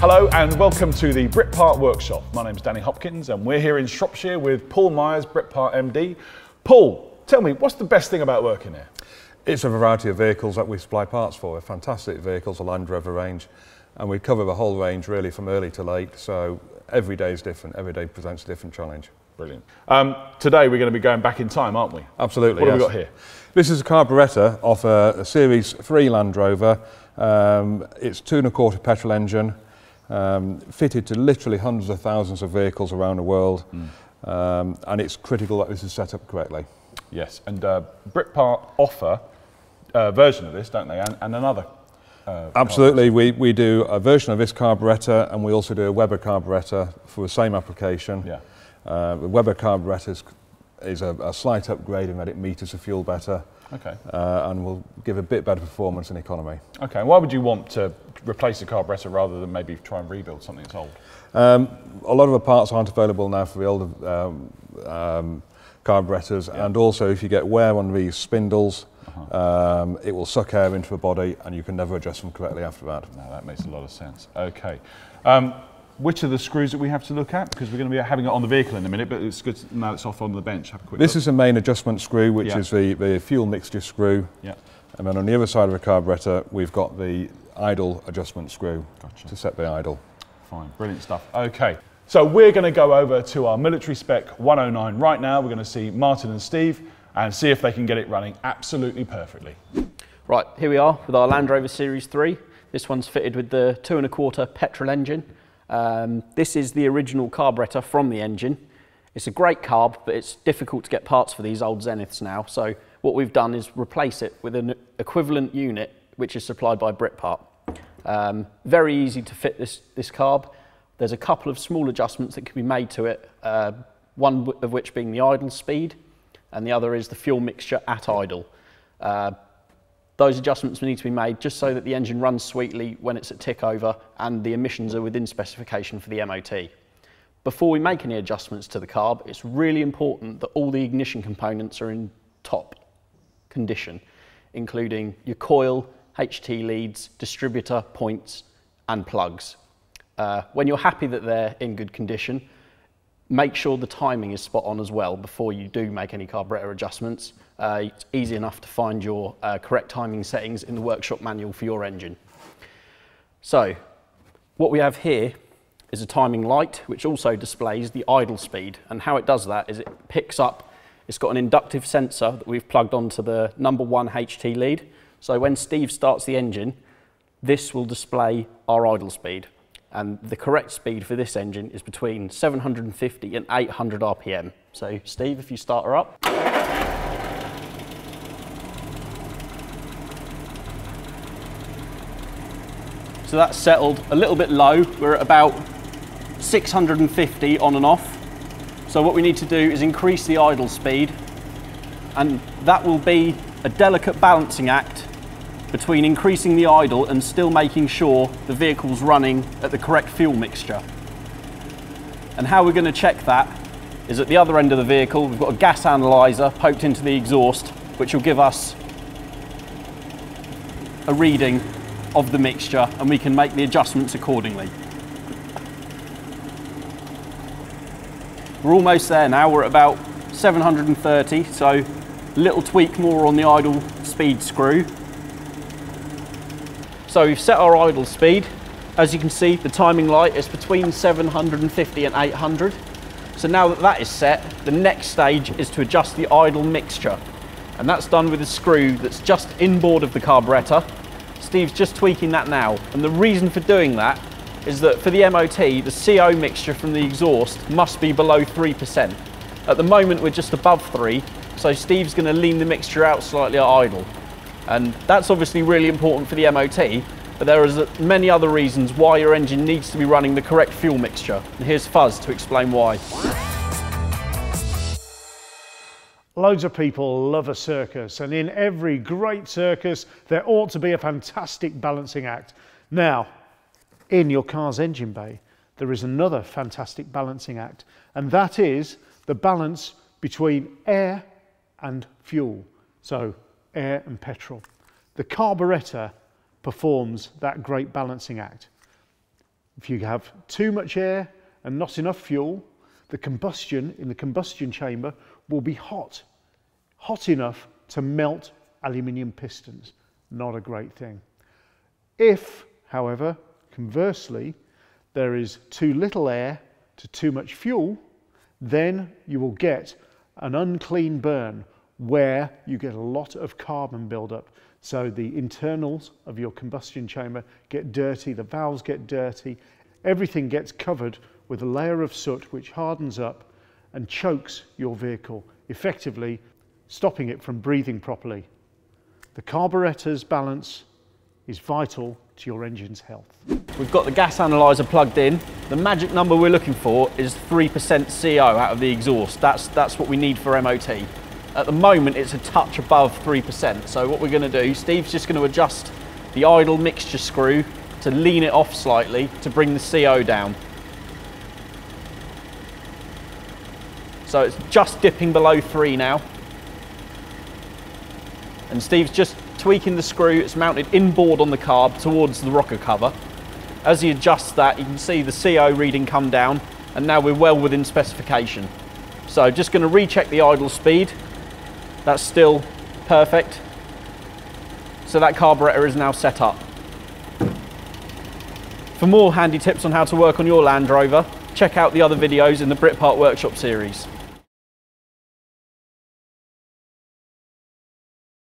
Hello and welcome to the Britpart Workshop. My name's Danny Hopkins and we're here in Shropshire with Paul Myers, Britpart MD. Paul, tell me, what's the best thing about working here? It's a variety of vehicles that we supply parts for. They're fantastic vehicles, a Land Rover range, and we cover the whole range really from early to late, so every day is different, every day presents a different challenge. Brilliant. Um, today we're going to be going back in time, aren't we? Absolutely, What yes. have we got here? This is a carburettor off a, a Series 3 Land Rover. Um, it's two and a quarter petrol engine, um, fitted to literally hundreds of thousands of vehicles around the world, um, and it's critical that this is set up correctly. Yes, and uh, Britpart offer a version of this, don't they? And, and another. Uh, Absolutely, we, we do a version of this carburettor and we also do a Weber carburettor for the same application. Yeah. Uh, the Weber carburettor is, is a, a slight upgrade in that it meters the fuel better Okay. uh, and will give a bit better performance and economy. Okay. Why would you want to replace the carburettor rather than maybe try and rebuild something that's old? Um, a lot of the parts aren't available now for the older um, um, carburettors and also if you get wear on these spindles, um, it will suck air into the body and you can never adjust them correctly after that. No, that makes a lot of sense. Okay. Um, which are the screws that we have to look at? Because we're going to be having it on the vehicle in a minute, but it's good to, now it's off on the bench. Have a quick This look. is the main adjustment screw, which Yeah. is the, the fuel mixture screw. Yeah. And then on the other side of the carburettor, we've got the idle adjustment screw Gotcha. to set the idle. Fine, brilliant stuff. Okay, so we're going to go over to our military spec 109 right now. We're going to see Martin and Steve and see if they can get it running absolutely perfectly. Right, here we are with our Land Rover Series 3. This one's fitted with the two and a quarter petrol engine. Um, this is the original carburettor from the engine. It's a great carb, but it's difficult to get parts for these old Zeniths now. So what we've done is replace it with an equivalent unit, which is supplied by Britpart. Um, very easy to fit this, this carb. There's a couple of small adjustments that can be made to it, uh, one of which being the idle speed, and the other is the fuel mixture at idle. Uh, those adjustments need to be made just so that the engine runs sweetly when it's at tick over and the emissions are within specification for the MOT. Before we make any adjustments to the carb, it's really important that all the ignition components are in top condition, including your coil, HT leads, distributor, points, and plugs. Uh, when you're happy that they're in good condition, make sure the timing is spot on as well before you do make any carburetor adjustments. Uh, it's easy enough to find your uh, correct timing settings in the workshop manual for your engine. So, what we have here is a timing light, which also displays the idle speed. And how it does that is it picks up, it's got an inductive sensor that we've plugged onto the number one HT lead. So when Steve starts the engine, this will display our idle speed. And the correct speed for this engine is between 750 and 800 RPM. So Steve, if you start her up. So that's settled a little bit low. We're at about 650 on and off. So what we need to do is increase the idle speed and that will be a delicate balancing act between increasing the idle and still making sure the vehicle's running at the correct fuel mixture. And how we're going to check that is at the other end of the vehicle, we've got a gas analyzer poked into the exhaust, which will give us a reading of the mixture and we can make the adjustments accordingly. We're almost there now, we're at about 730, so a little tweak more on the idle speed screw. So we've set our idle speed. As you can see, the timing light is between 750 and 800. So now that that is set, the next stage is to adjust the idle mixture. And that's done with a screw that's just inboard of the carburettor. Steve's just tweaking that now. And the reason for doing that is that for the MOT, the CO mixture from the exhaust must be below 3%. At the moment, we're just above 3, so Steve's going to lean the mixture out slightly at idle. And that's obviously really important for the MOT, but there are many other reasons why your engine needs to be running the correct fuel mixture. And here's Fuzz to explain why. Loads of people love a circus, and in every great circus, there ought to be a fantastic balancing act. Now, in your car's engine bay, there is another fantastic balancing act, and that is the balance between air and fuel. So, air and petrol. The carburettor performs that great balancing act. If you have too much air and not enough fuel, the combustion in the combustion chamber will be hot, hot enough to melt aluminium pistons. Not a great thing. If, however, conversely, there is too little air to too much fuel, then you will get an unclean burn where you get a lot of carbon buildup. So the internals of your combustion chamber get dirty, the valves get dirty, everything gets covered with a layer of soot which hardens up and chokes your vehicle, effectively stopping it from breathing properly. The carburetor's balance is vital to your engine's health. We've got the gas analyzer plugged in. The magic number we're looking for is 3% CO out of the exhaust. That's, that's what we need for MOT. At the moment, it's a touch above 3%. So what we're gonna do, Steve's just gonna adjust the idle mixture screw to lean it off slightly to bring the CO down. So it's just dipping below three now. And Steve's just tweaking the screw. It's mounted inboard on the carb towards the rocker cover. As he adjusts that, you can see the CO reading come down and now we're well within specification. So just going to recheck the idle speed. That's still perfect. So that carburetor is now set up. For more handy tips on how to work on your Land Rover, check out the other videos in the Britpart Workshop series.